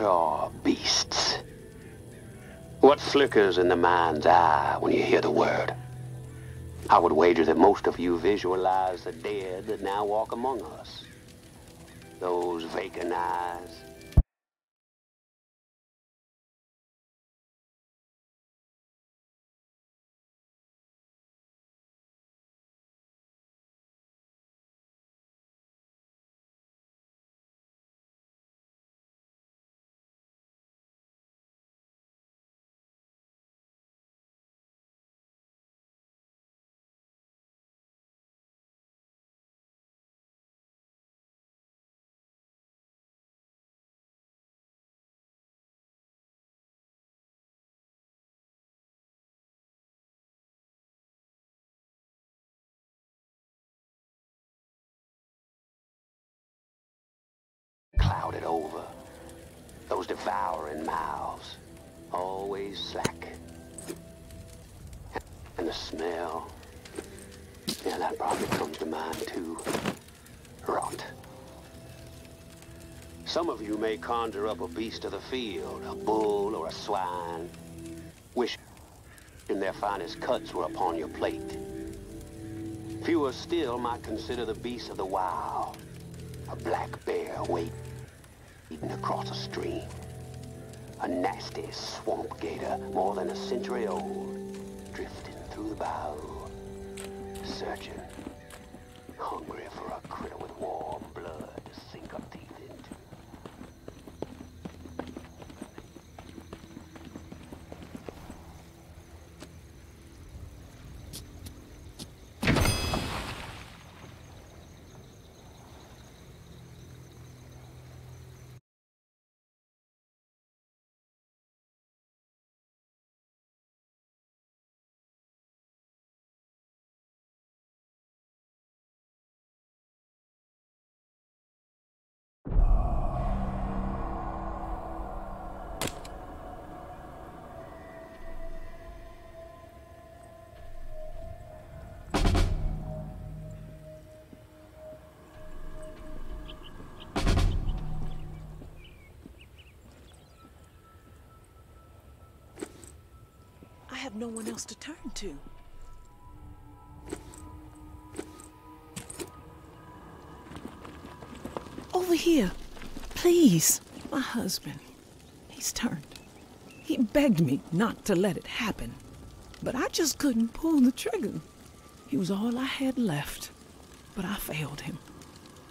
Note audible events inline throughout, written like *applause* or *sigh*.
What are beasts? What flickers in the mind's eye when you hear the word? I would wager that most of you visualize the dead that now walk among us. Those vacant eyes, Those devouring mouths, always slack. And the smell, yeah, that probably comes to mind too. Rot. Some of you may conjure up a beast of the field, a bull or a swine, wish, wishing their finest cuts were upon your plate. Fewer still might consider the beast of the wild, a black bear waiting across a stream. A nasty swamp gator, more than a century old, drifting through the bayou, searching, hungry have no one else to turn to. Over here. Please. My husband. He's turned. He begged me not to let it happen. But I just couldn't pull the trigger. He was all I had left. But I failed him.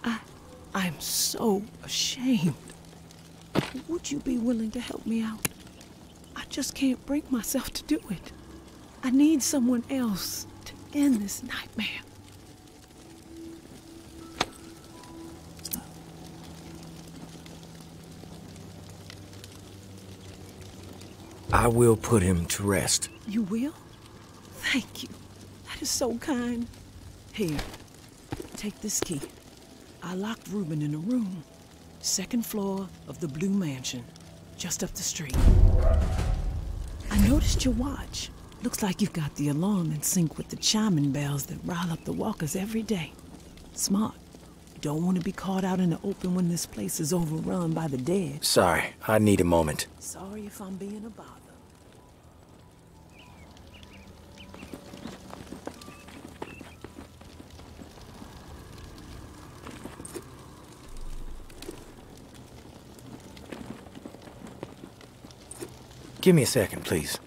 I. I'm so ashamed. Would you be willing to help me out? I just can't bring myself to do it. I need someone else to end this nightmare. I will put him to rest. You will? Thank you. That is so kind. Here, take this key. I locked Reuben in a room, second floor of the Blue Mansion, just up the street. Noticed your watch. Looks like you've got the alarm in sync with the chiming bells that rile up the walkers every day. Smart. You don't want to be caught out in the open when this place is overrun by the dead. Sorry, I need a moment. Sorry if I'm being a bother. Give me a second, please.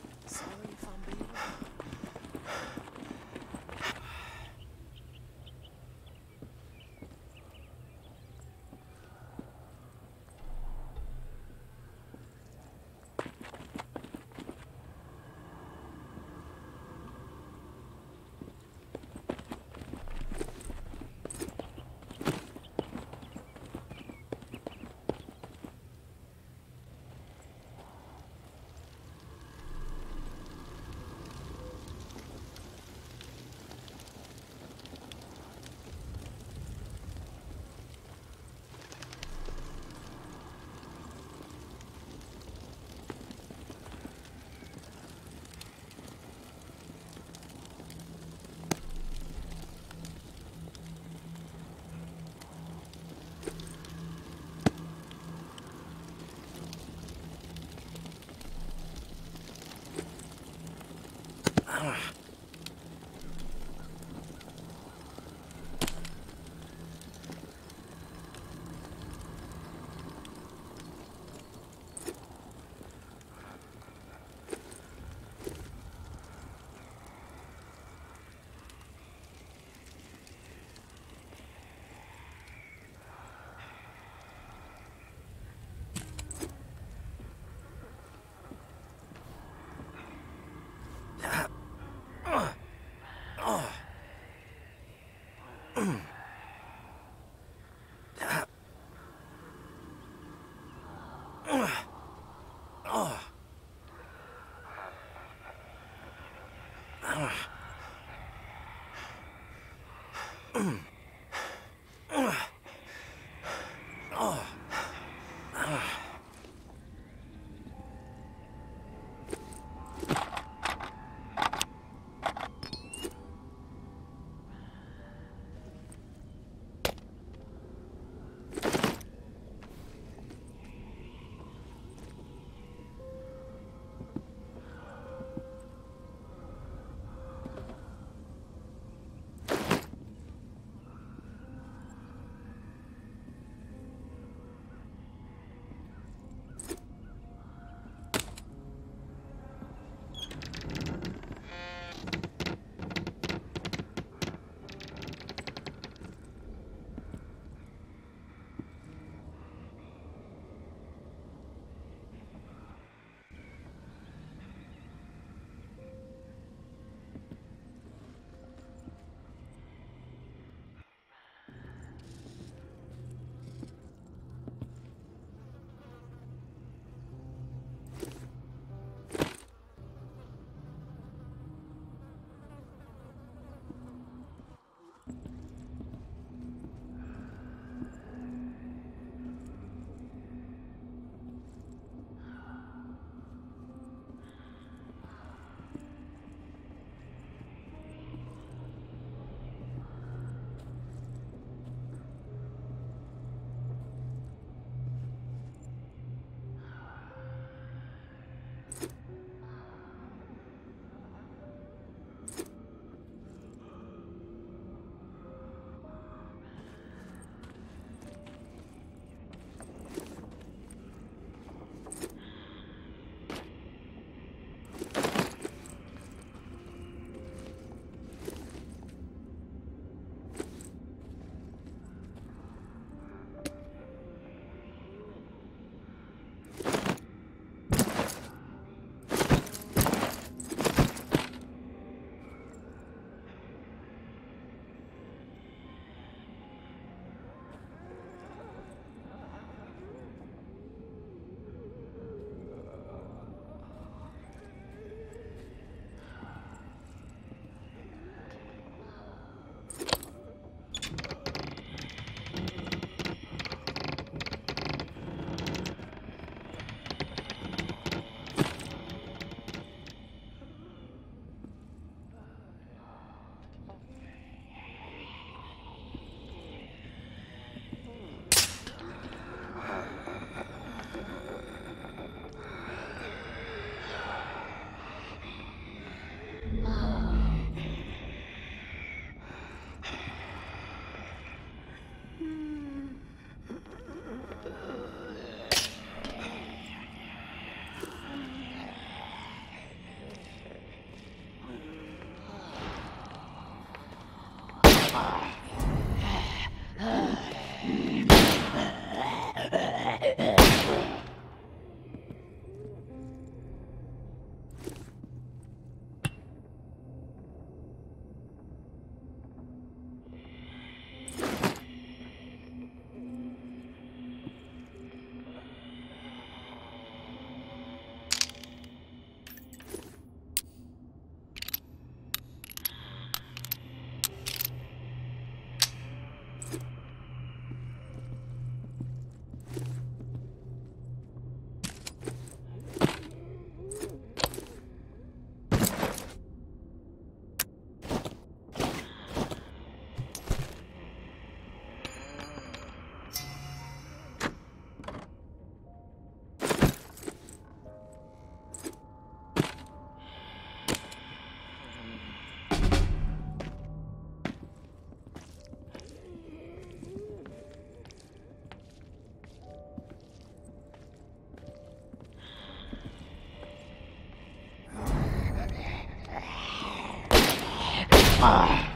My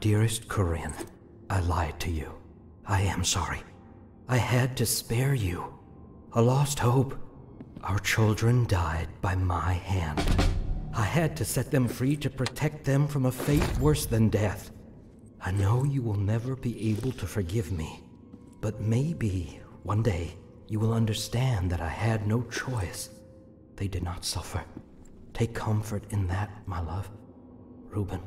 dearest Corinne, I lied to you. I am sorry. I had to spare you. A lost hope. Our children died by my hand. I had to set them free to protect them from a fate worse than death. I know you will never be able to forgive me, but maybe one day you will understand that I had no choice. They did not suffer. Take comfort in that, my love. Reuben.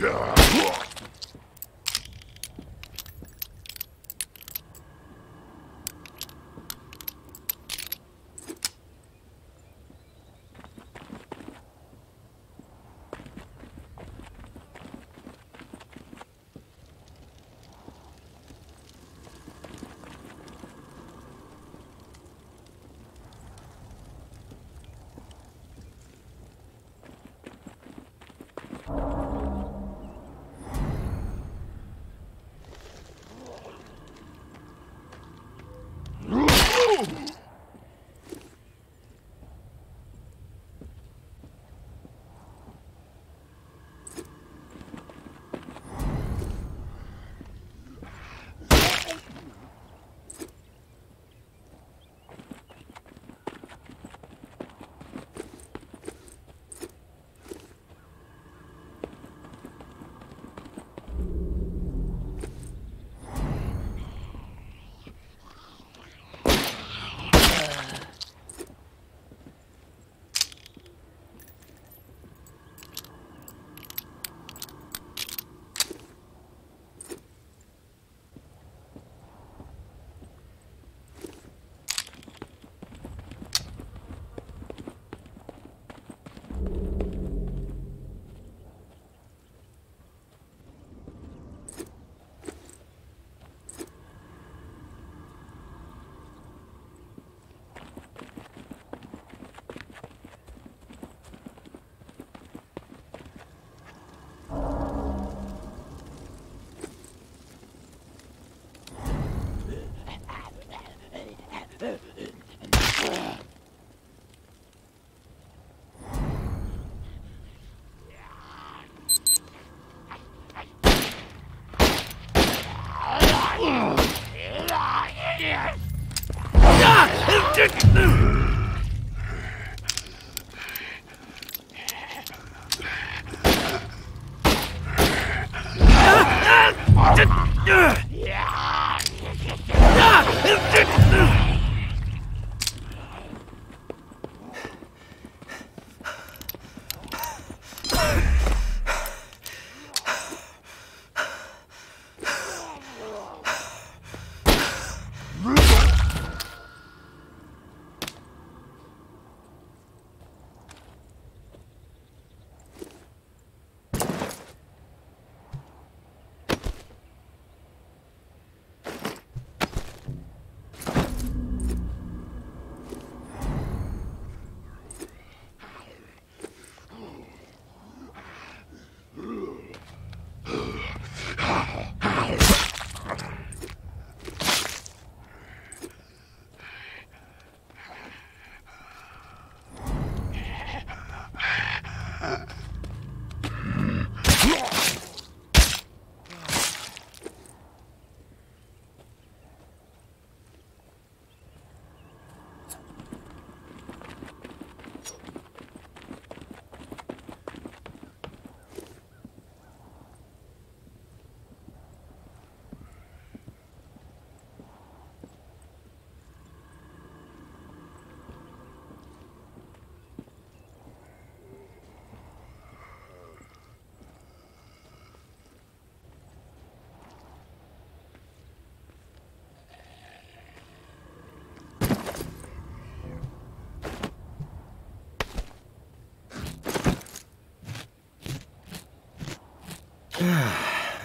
Yeah.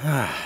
Let's *sighs* *sighs*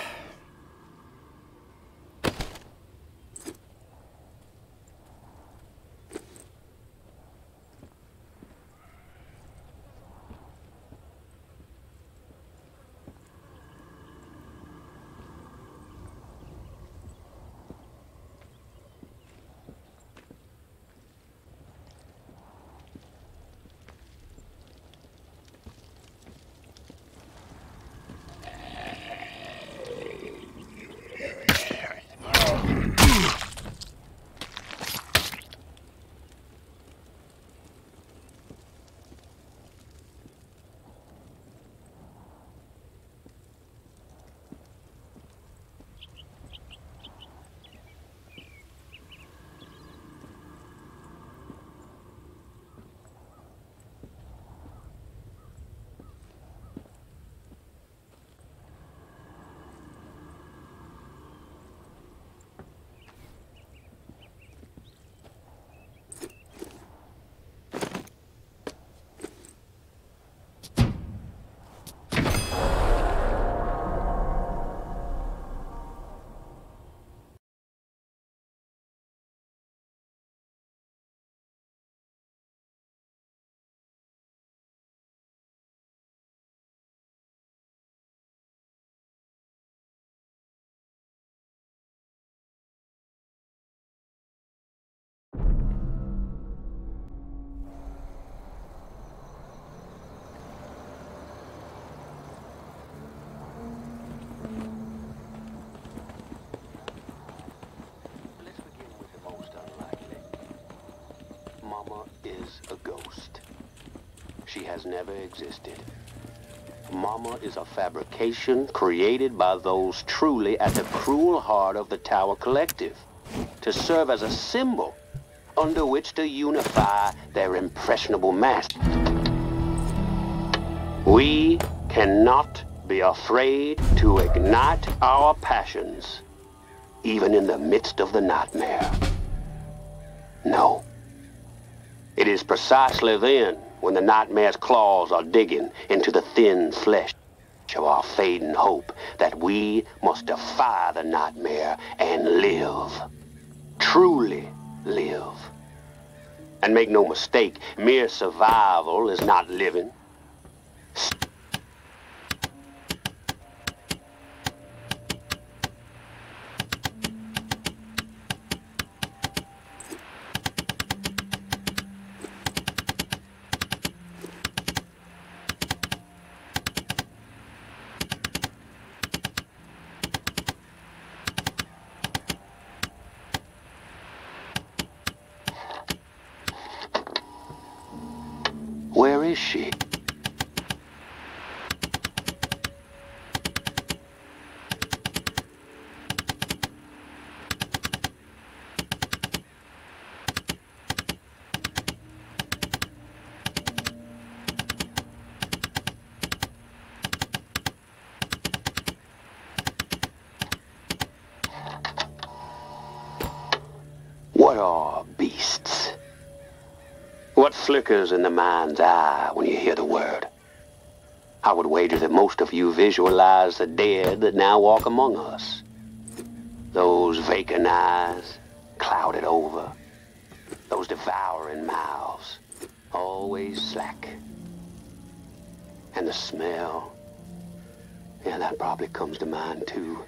begin with the most unlikely. Mama is a ghost. She has never existed. Mama is a fabrication created by those truly at the cruel heart of the Tower Collective to serve as a symbol under which to unify their impressionable mass. We cannot be afraid to ignite our passions even in the midst of the nightmare. No. It is precisely then when the nightmare's claws are digging into the thin flesh of our fading hope that we must defy the nightmare and live. Truly live. And make no mistake, mere survival is not living. is she? What are? What flickers in the mind's eye when you hear the word? I would wager that most of you visualize the dead that now walk among us. Those vacant eyes, clouded over. Those devouring mouths, always slack. And the smell, yeah, that probably comes to mind too.